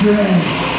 country.